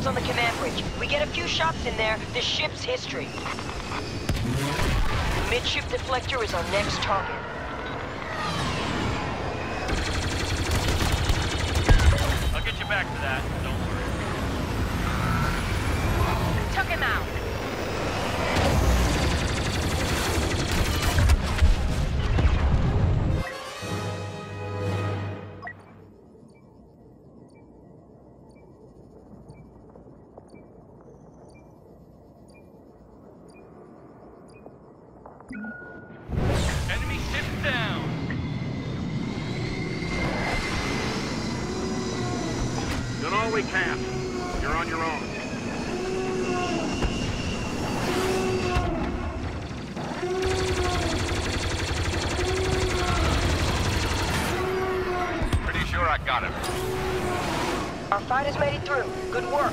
shields on the command bridge. We get a few shots in there, the ship's history. The midship deflector is our next target. I'll get you back to that. Don't worry. Took him out. Enemy ship down. All we can. You're on your own. Pretty sure I got him. Our fighters made it through. Good work.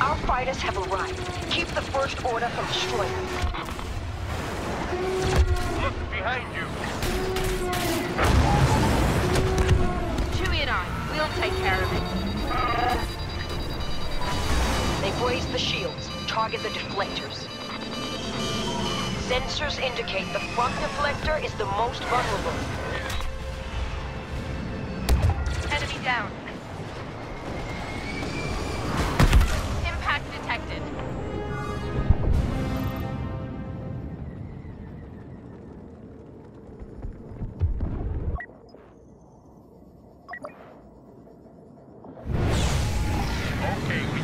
Our fighters have arrived. Keep the First Order from destroying them. Look behind you. Chewie and I, we'll take care of it. They've raised the shields. Target the deflectors. Sensors indicate the front deflector is the most vulnerable.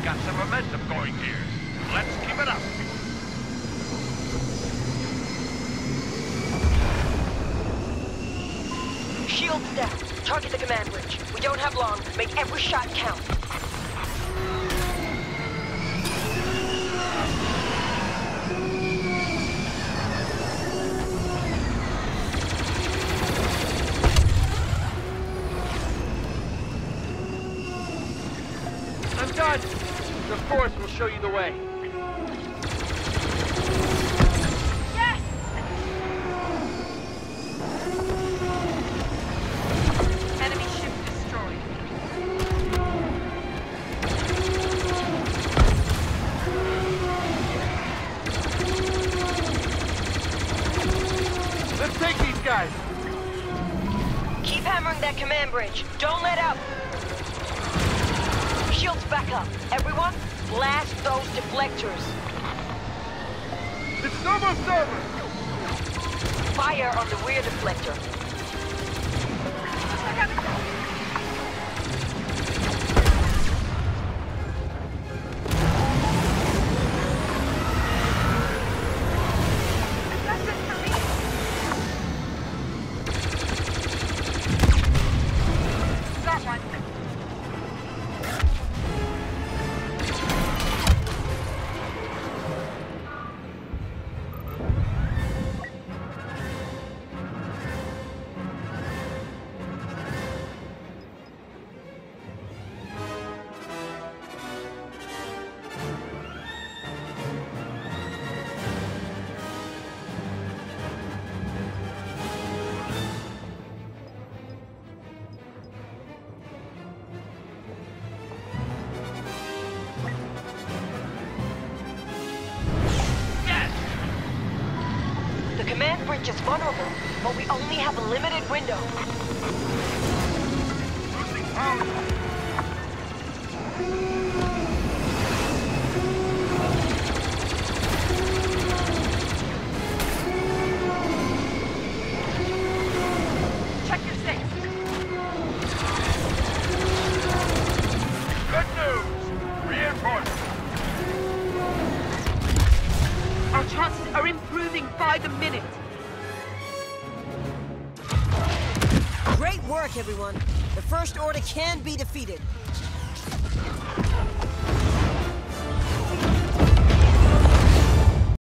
Got some momentum going here. Let's keep it up. Shields down. Target the command bridge. We don't have long. Make every shot count. I'm. The Force will show you the way. Yes! Enemy ship destroyed. Let's take these guys. Keep hammering that command bridge. Don't let up. Shields back up. Everyone, blast those deflectors. It's almost over. Fire on the rear deflector. Command bridge is vulnerable, but we only have a limited window. Losing power. Are improving by the minute. Great work, everyone. The First Order can be defeated.